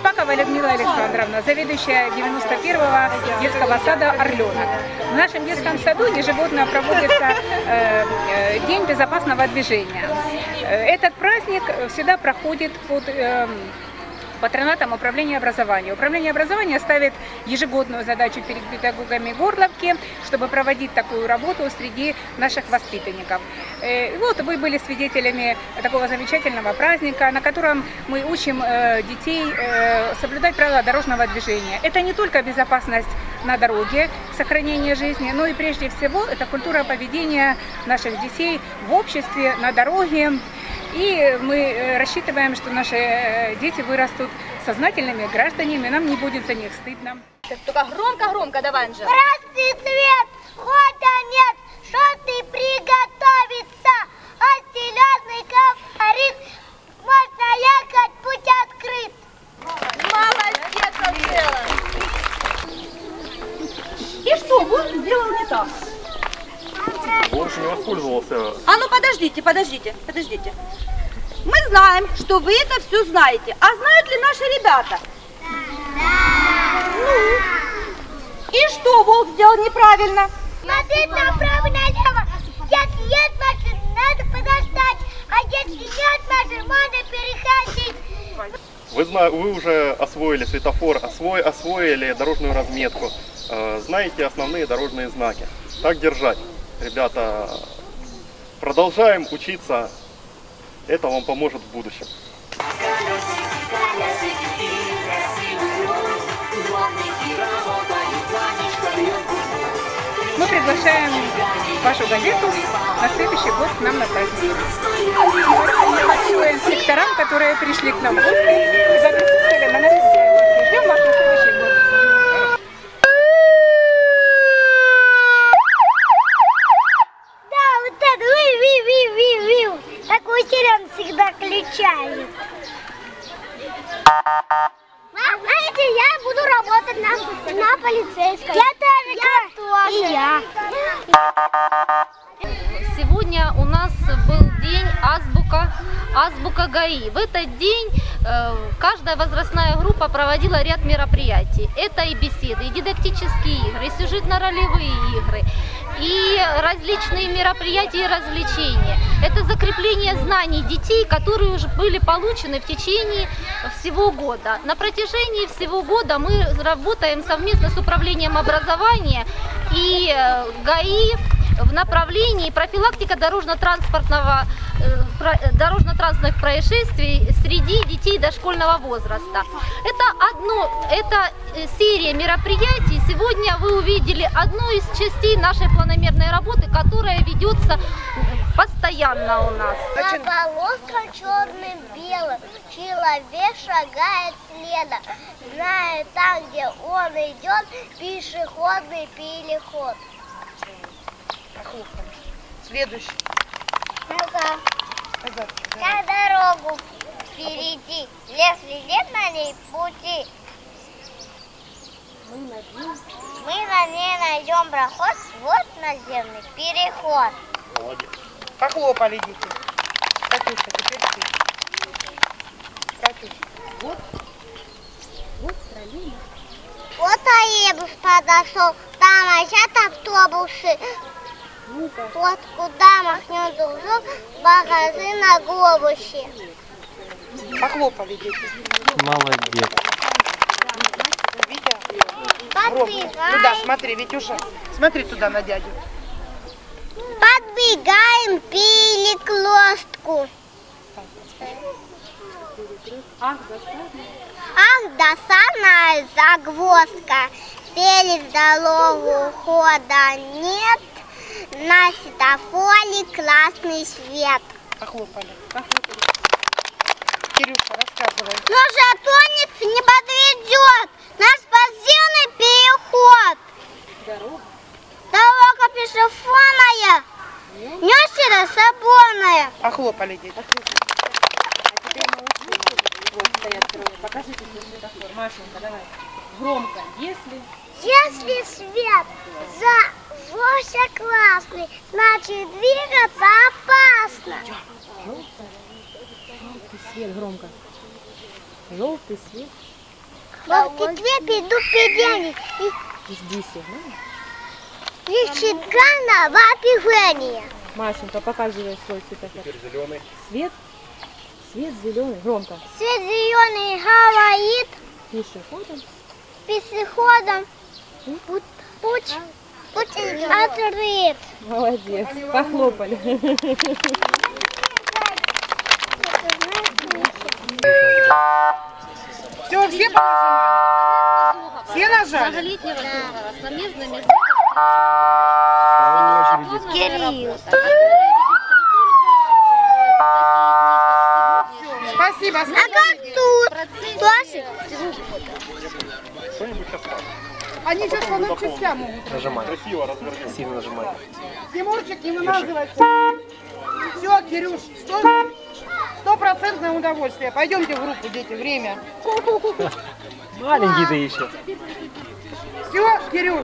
Шпакова Людмила Александровна, заведующая 91-го детского сада «Орленок». В нашем детском саду ежегодно проводится э, э, День безопасного движения. Э, Этот праздник всегда проходит под э, патронатом управления образования. Управление образования ставит ежегодную задачу перед педагогами Горловки, чтобы проводить такую работу среди наших воспитанников. Э, и Вот вы были свидетелями такого замечательного праздника, на котором мы учим э, детей э, соблюдать правила дорожного движения. Это не только безопасность на дороге, сохранение жизни, но и прежде всего это культура поведения наших детей в обществе, на дороге. И мы э, рассчитываем, что наши э, дети вырастут сознательными гражданами, нам не будет за них стыдно. Только громко-громко давай, Анжела. Красный цвет, хода нет, что ты приготовиться, не воспользовался. А ну подождите, подождите, подождите. Мы знаем, что вы это все знаете. А знают ли наши ребята? Ну, и что волк сделал неправильно? Смотреть направо налево. Если есть машина, надо подождать, а если нет машин, можно переходить. Вы, зна- вы уже освоили светофор, освой, освоили дорожную разметку, э, знаете основные дорожные знаки. Так держать. Ребята, продолжаем учиться. Это вам поможет в будущем. Мы приглашаем вашу газету на следующий год к нам на праздник. Большое инспекторам, которые пришли к нам и на нашем празднике. Ждем вас на следующий год. Да, вот это, ви, ви, ви, ви, ви. Так включает. А, знаете, я буду работать на, на полицейской. Я тоже. Я тоже. И я. Сегодня у нас был день азбука, азбука ГАИ. В этот день э, каждая возрастная группа проводила ряд мероприятий. Это и беседы, и дидактические игры, и сюжетно-ролевые игры, и различные мероприятия и развлечения. Это закрепление знаний детей, которые уже были получены в течение всего года. На протяжении всего года мы работаем совместно с управлением образования и э, ГАИ в направлении профилактика дорожно-транспортного э, э, дорожно-транспортных происшествий среди детей дошкольного возраста. Это одно, это э, серия мероприятий. Сегодня вы увидели одну из частей нашей планомерной работы, которая ведется постоянно у нас. На полосках черным-белым человек шагает следом, зная там, где он идет, пешеходный переход. Похлопали. Следующий. Ну-ка, Назад. как дорогу впереди, если нет на ней пути, мы на ней найдем проход, вот наземный переход. Похлопали дети. Катюша, теперь ты. Катюша. Вот. Вот троллейбус подошел, там лежат автобусы. Вот куда махнет дружок, багажи на глобусе. Похлопали дети. Молодец. Громко. Туда смотри, Витюша. Смотри туда на дядю. подбегаем перекрестку. Ах, досадная загвоздка. Перед дорогу хода нет, на светофоре красный свет. Похлопали. Похлопали. Кирюша, рассказывай. Но жатонец не подведет. Наш подземный переход. Дорога пешеходная. Несера соборная. Похлопали дети. Покажите свой светофор. Машенька, давай. Громко. Если... Если свет зажегся красный, значит двигаться опасно. Желтый свет, громко. Желтый свет. в четверг иду педени. Жди сигнал. Ищет крана в опижении. Машенька, показывай свой светофор. зеленый. Свет. Свет зеленый. Громко. Свет зеленый говорит Пешеходом. пешеходам. Путь, путь, открыт. Молодец. Похлопали. Все, все понажимали? Все нажали? Кирилл. Спасибо. А как тут? Тоже? Они сейчас по одной частям могут. Нажимай. Красиво развернись. Сильно нажимай. Тимурчик, не вымазывайся. Все, Кирюш, сто стопроцентное удовольствие. Пойдемте в группу, дети, время. Маленький ты еще. Все, Кирюш.